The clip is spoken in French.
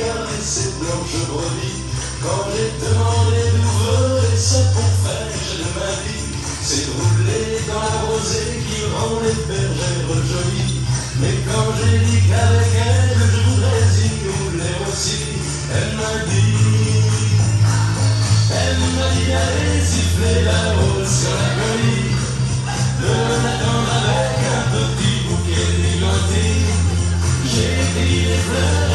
dernier, elle gardait ses blanches brebis. Quand j'ai demandé d'ouvrir ça pour faire de ma vie, c'est de dans la rosée qui rend les bergères jolies. Mais quand j'ai dit qu'avec elle je voudrais y rouler aussi, elle m'a dit, elle m'a dit d'aller siffler la rose sur la colline, de m'attendre avec un petit bouquet d'églantis. J'ai pris les fleurs